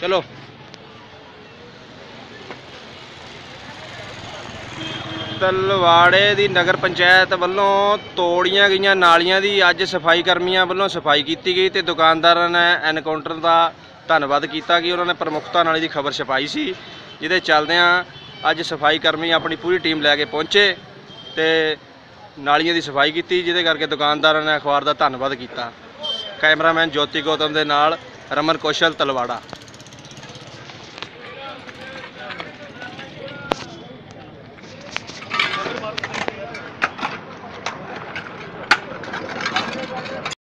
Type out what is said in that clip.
ਚਲੋ। ਤਲਵਾੜੇ ਦੀ ਨਗਰ ਪੰਚਾਇਤ ਵੱਲੋਂ ਤੋੜੀਆਂ ਗਈਆਂ ਨਾਲੀਆਂ ਦੀ ਅੱਜ ਸਫ਼ਾਈ ਕਰਮੀਆਂ ਵੱਲੋਂ ਸਫ਼ਾਈ ਕੀਤੀ ਗਈ ਤੇ ਦੁਕਾਨਦਾਰਾਂ ਨੇ ਐਨਕਾਊਂਟਰ ਦਾ ਧੰਨਵਾਦ ਕੀਤਾ ਕਿ ਉਹਨਾਂ ਨੇ ਪ੍ਰਮੁਖਤਾ ਨਾਲ ਇਹਦੀ ਖਬਰ ਛਪਾਈ ਸੀ, ਜਿਹਦੇ ਚੱਲਦਿਆਂ ਅੱਜ ਸਫ਼ਾਈ ਕਰਮੀ ਆਪਣੀ ਪੂਰੀ ਟੀਮ ਲੈ ਕੇ ਪਹੁੰਚੇ ਤੇ ਨਾਲੀਆਂ ਦੀ ਸਫ਼ਾਈ ਕੀਤੀ, ਜਿਹਦੇ ਕਰਕੇ ਦੁਕਾਨਦਾਰਾਂ ਨੇ ਅਖਬਾਰ ਦਾ ਧੰਨਵਾਦ ਕੀਤਾ। ਕੈਮਰਾਮੈਨ ਜੋਤੀ ਗੌਤਮ ਦੇ ਨਾਲ ਰਮਨ ਕੌਸ਼ਲ ਤਲਵਾੜਾ।